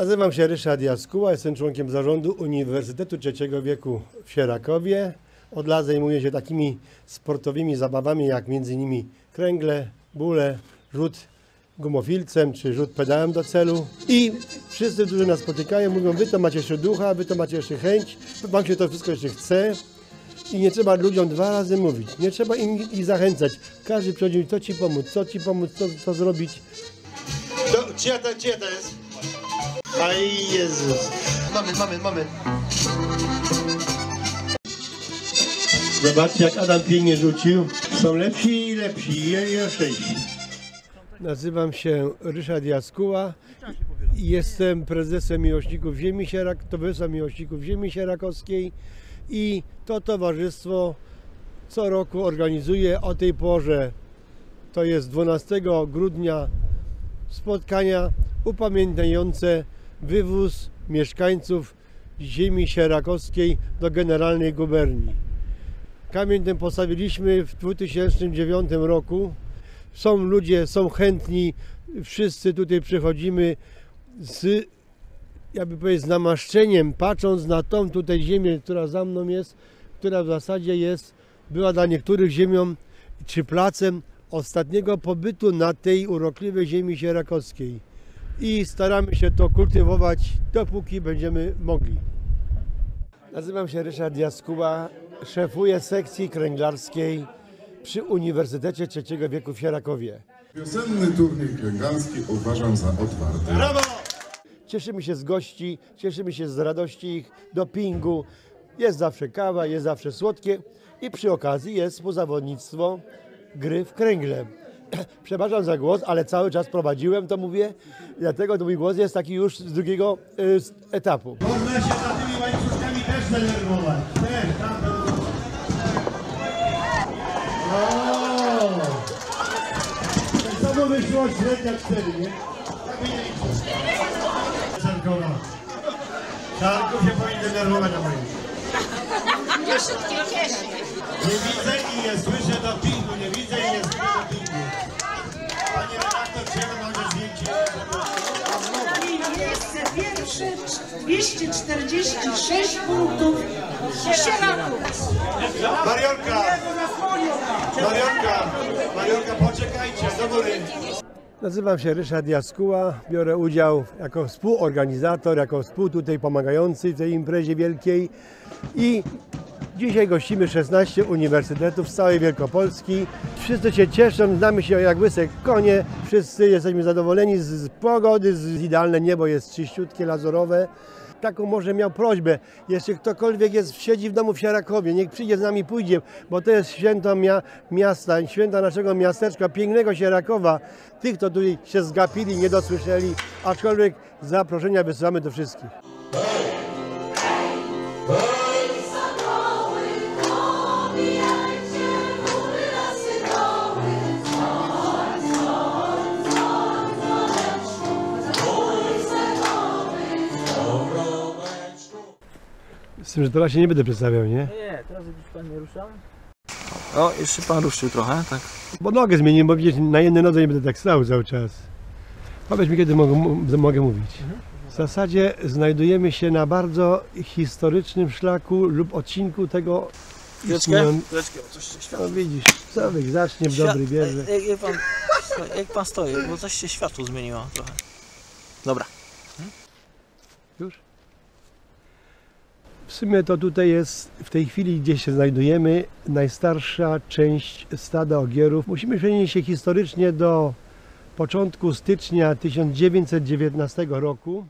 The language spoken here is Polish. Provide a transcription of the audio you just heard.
Nazywam się Ryszard Jaskuła, jestem członkiem zarządu Uniwersytetu Trzeciego Wieku w Sierakowie. Od lat zajmuję się takimi sportowymi zabawami jak m.in. kręgle, bóle, rzut gumofilcem czy rzut pedałem do celu. I wszyscy, którzy nas spotykają, mówią, wy to macie jeszcze ducha, wy to macie jeszcze chęć, wam się to wszystko jeszcze chce. I nie trzeba ludziom dwa razy mówić, nie trzeba im ich zachęcać. Każdy przychodzi, co ci pomóc, co ci pomóc, co, co zrobić. To, czyja, to, czyja to jest? Aj Jezus. Mamy, mamy, mamy. Zobaczcie jak Adam pięknie rzucił. Są lepsi i lepsi i ostrzejsi. Nazywam się Ryszard Jaskuła i jestem prezesem Miłośników Ziemi Sierak, Towarzystwa Miłośników Ziemi Sierakowskiej i to towarzystwo co roku organizuje o tej porze, to jest 12 grudnia, spotkania upamiętniające wywóz mieszkańców ziemi sierakowskiej do Generalnej Guberni. Kamień ten postawiliśmy w 2009 roku. Są ludzie, są chętni, wszyscy tutaj przychodzimy z, jakby powiedzieć, z namaszczeniem, patrząc na tą tutaj ziemię, która za mną jest, która w zasadzie jest, była dla niektórych ziemią czy placem ostatniego pobytu na tej urokliwej ziemi sierakowskiej. I staramy się to kultywować, dopóki będziemy mogli. Nazywam się Ryszard Jaskuła, szefuję sekcji kręglarskiej przy Uniwersytecie Trzeciego Wieku w Sierakowie. Wiosenny turniej kręgarski uważam za otwarty. Brawo! Cieszymy się z gości, cieszymy się z radości ich, dopingu. Jest zawsze kawa, jest zawsze słodkie i przy okazji jest współzawodnictwo gry w kręgle. Przepraszam za głos, ale cały czas prowadziłem, to mówię, dlatego to mój głos jest taki już z drugiego y, z etapu. Można się za tymi łańcuszkami też denerwować. Też, tam! Tak samo wyszło średnia 4, nie? Tak nie liczę. Szarkowa. Szarków się powinien denerwować na moim. Nie widzę i nie słyszę dopingu, nie widzę 246 punktów Sieraków. Marionka! Marionka! Marionka, poczekajcie, do góry. Nazywam się Ryszard Jaskuła, biorę udział jako współorganizator, jako współ tutaj pomagający w tej imprezie wielkiej i dzisiaj gościmy 16 uniwersytetów z całej Wielkopolski. Wszyscy się cieszą, znamy się jak łyse konie, wszyscy jesteśmy zadowoleni z, pogody, z idealne niebo jest czyściutkie, lazurowe. Taką może miał prośbę, jeśli ktokolwiek jest, siedzi w domu w Sierakowie, niech przyjdzie z nami, pójdzie, bo to jest święto mia, miasta, święta naszego miasteczka, pięknego Sierakowa. Tych, kto tutaj się zgapili, nie dosłyszeli, aczkolwiek zaproszenia wysyłamy do wszystkich. Z tym, że teraz się nie będę przedstawiał, nie? Nie, teraz jakiś pan nie ruszał? O, jeszcze pan ruszył trochę, tak? Bo nogę zmieniłem, bo widzieć, na jednej nodze nie będę tak stał cały czas. Powiedz mi, kiedy mogę, mogę mówić. W zasadzie znajdujemy się na bardzo historycznym szlaku lub odcinku tego Chwileczkę, chwileczkę, o, coś się światło. No widzisz, Sławek zacznie w dobrej wierze. Jak, jak, pan, jak pan stoi, bo coś się światło zmieniło trochę. Dobra. Już? W sumie to tutaj jest w tej chwili, gdzie się znajdujemy, najstarsza część stada ogierów. Musimy przenieść się historycznie do początku stycznia 1919 roku.